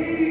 Thank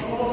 Oh.